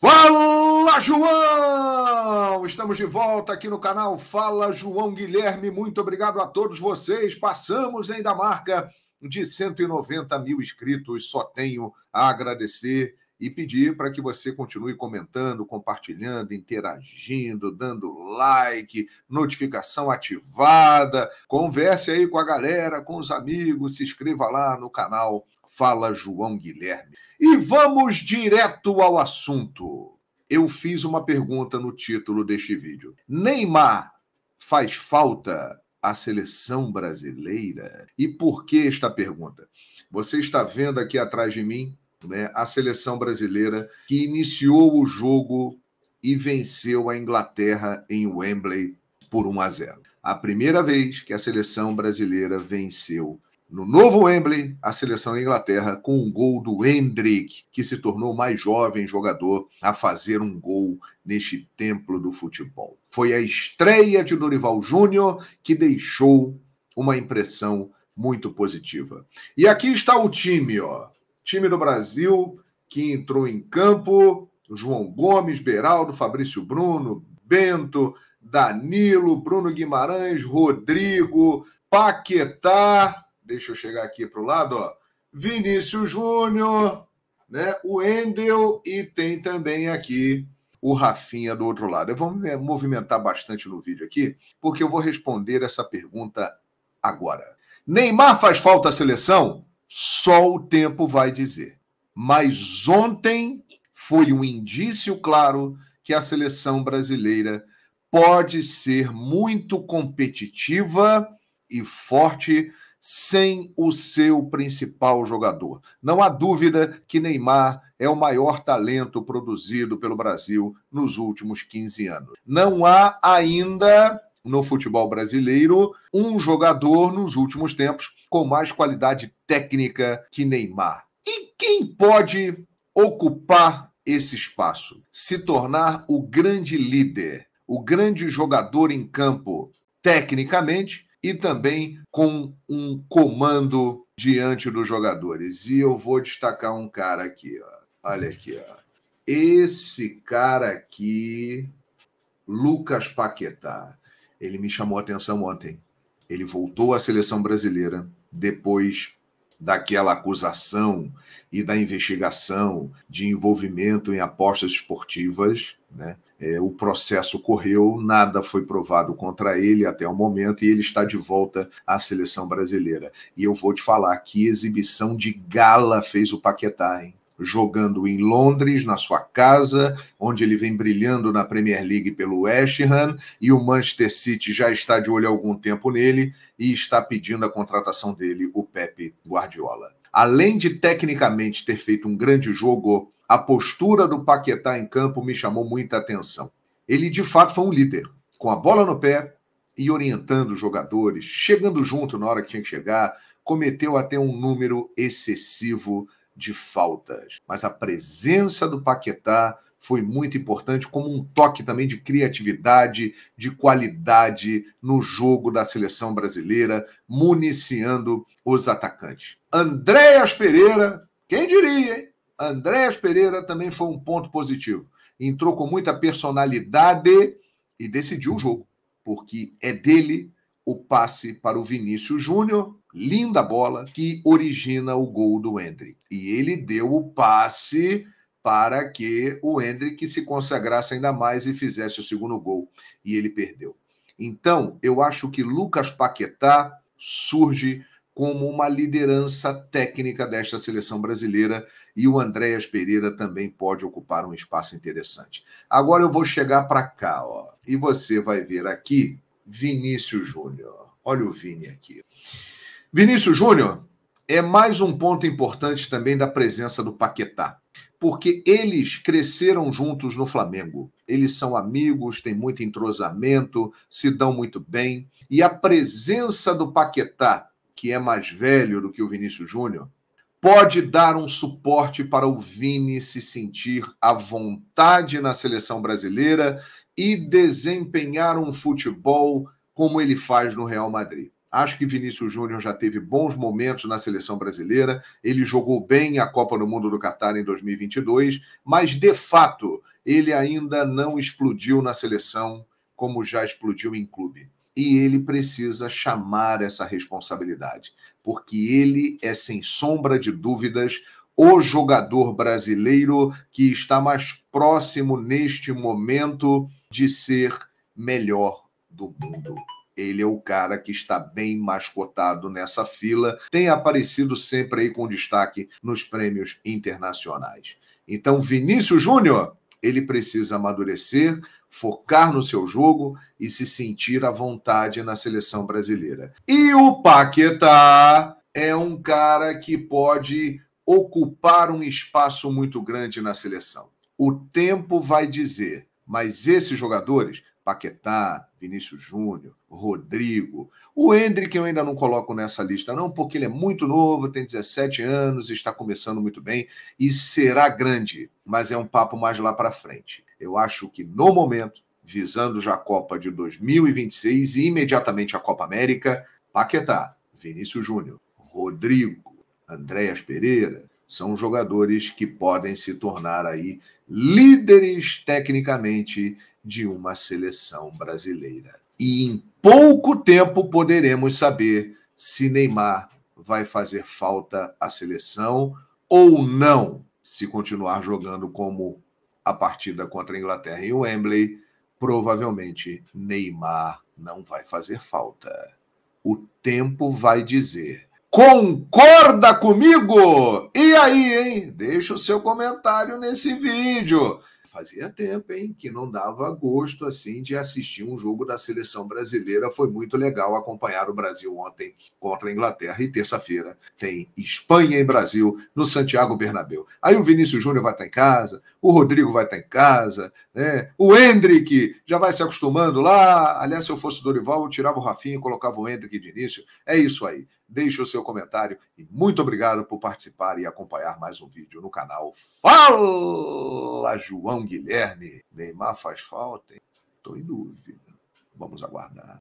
Fala, João! Estamos de volta aqui no canal Fala João Guilherme. Muito obrigado a todos vocês. Passamos ainda a marca de 190 mil inscritos. Só tenho a agradecer e pedir para que você continue comentando, compartilhando, interagindo, dando like, notificação ativada. Converse aí com a galera, com os amigos, se inscreva lá no canal Fala João Guilherme. E vamos direto ao assunto. Eu fiz uma pergunta no título deste vídeo. Neymar faz falta à seleção brasileira? E por que esta pergunta? Você está vendo aqui atrás de mim né, a seleção brasileira que iniciou o jogo e venceu a Inglaterra em Wembley por 1 a 0. A primeira vez que a seleção brasileira venceu no novo Wembley, a seleção Inglaterra com um gol do Hendrick, que se tornou o mais jovem jogador a fazer um gol neste templo do futebol. Foi a estreia de Dorival Júnior que deixou uma impressão muito positiva. E aqui está o time, ó. Time do Brasil que entrou em campo, João Gomes, Beraldo, Fabrício Bruno, Bento, Danilo, Bruno Guimarães, Rodrigo, Paquetá, deixa eu chegar aqui para o lado, ó. Vinícius Júnior, né? O Endel e tem também aqui o Rafinha do outro lado. Eu vou me movimentar bastante no vídeo aqui, porque eu vou responder essa pergunta agora. Neymar faz falta à seleção? Só o tempo vai dizer. Mas ontem foi um indício claro que a seleção brasileira pode ser muito competitiva e forte sem o seu principal jogador. Não há dúvida que Neymar é o maior talento produzido pelo Brasil nos últimos 15 anos. Não há ainda no futebol brasileiro um jogador nos últimos tempos com mais qualidade técnica que Neymar. E quem pode ocupar esse espaço? Se tornar o grande líder, o grande jogador em campo, tecnicamente e também com um comando diante dos jogadores. E eu vou destacar um cara aqui, ó. Olha aqui, ó. Esse cara aqui, Lucas Paquetá, ele me chamou a atenção ontem. Ele voltou à seleção brasileira depois daquela acusação e da investigação de envolvimento em apostas esportivas, né? É, o processo correu, nada foi provado contra ele até o momento e ele está de volta à seleção brasileira. E eu vou te falar que exibição de gala fez o Paquetá, hein? jogando em Londres, na sua casa, onde ele vem brilhando na Premier League pelo West Ham, e o Manchester City já está de olho há algum tempo nele e está pedindo a contratação dele, o Pepe Guardiola. Além de tecnicamente ter feito um grande jogo, a postura do Paquetá em campo me chamou muita atenção. Ele de fato foi um líder, com a bola no pé e orientando os jogadores, chegando junto na hora que tinha que chegar, cometeu até um número excessivo de faltas. Mas a presença do Paquetá foi muito importante como um toque também de criatividade, de qualidade no jogo da seleção brasileira, municiando os atacantes. Andréas Pereira, quem diria, hein? Andréas Pereira também foi um ponto positivo. Entrou com muita personalidade e decidiu o jogo, porque é dele o passe para o Vinícius Júnior, linda bola, que origina o gol do Hendrick. E ele deu o passe para que o Hendrick se consagrasse ainda mais e fizesse o segundo gol. E ele perdeu. Então, eu acho que Lucas Paquetá surge como uma liderança técnica desta seleção brasileira e o Andréas Pereira também pode ocupar um espaço interessante. Agora eu vou chegar para cá, ó, e você vai ver aqui Vinícius Júnior. Olha o Vini aqui. Vinícius Júnior é mais um ponto importante também da presença do Paquetá, porque eles cresceram juntos no Flamengo. Eles são amigos, têm muito entrosamento, se dão muito bem. E a presença do Paquetá, que é mais velho do que o Vinícius Júnior, pode dar um suporte para o Vini se sentir à vontade na seleção brasileira e desempenhar um futebol como ele faz no Real Madrid. Acho que Vinícius Júnior já teve bons momentos na seleção brasileira. Ele jogou bem a Copa do Mundo do Catar em 2022, mas de fato ele ainda não explodiu na seleção como já explodiu em clube. E ele precisa chamar essa responsabilidade, porque ele é, sem sombra de dúvidas, o jogador brasileiro que está mais próximo neste momento de ser melhor do mundo. Ele é o cara que está bem mascotado nessa fila, tem aparecido sempre aí com destaque nos prêmios internacionais. Então, Vinícius Júnior, ele precisa amadurecer, focar no seu jogo e se sentir à vontade na seleção brasileira. E o Paquetá é um cara que pode ocupar um espaço muito grande na seleção. O tempo vai dizer, mas esses jogadores Paquetá, Vinícius Júnior, Rodrigo. O Hendrick eu ainda não coloco nessa lista, não, porque ele é muito novo, tem 17 anos, está começando muito bem e será grande, mas é um papo mais lá para frente. Eu acho que no momento, visando já a Copa de 2026 e imediatamente a Copa América, Paquetá, Vinícius Júnior, Rodrigo, Andréas Pereira, são jogadores que podem se tornar aí líderes tecnicamente de uma seleção brasileira. E em pouco tempo poderemos saber se Neymar vai fazer falta à seleção ou não, se continuar jogando como a partida contra a Inglaterra em Wembley, provavelmente Neymar não vai fazer falta. O tempo vai dizer. Concorda comigo? E aí, hein? Deixa o seu comentário nesse vídeo. Fazia tempo, hein, que não dava gosto assim de assistir um jogo da seleção brasileira. Foi muito legal acompanhar o Brasil ontem contra a Inglaterra. E terça-feira tem Espanha e Brasil no Santiago Bernabéu. Aí o Vinícius Júnior vai estar em casa, o Rodrigo vai estar em casa, né? O Hendrick já vai se acostumando lá. Aliás, se eu fosse Dorival, eu tirava o Rafinha e colocava o Hendrick de início. É isso aí deixe o seu comentário e muito obrigado por participar e acompanhar mais um vídeo no canal Fala João Guilherme. Neymar faz falta? Estou em dúvida. Vamos aguardar.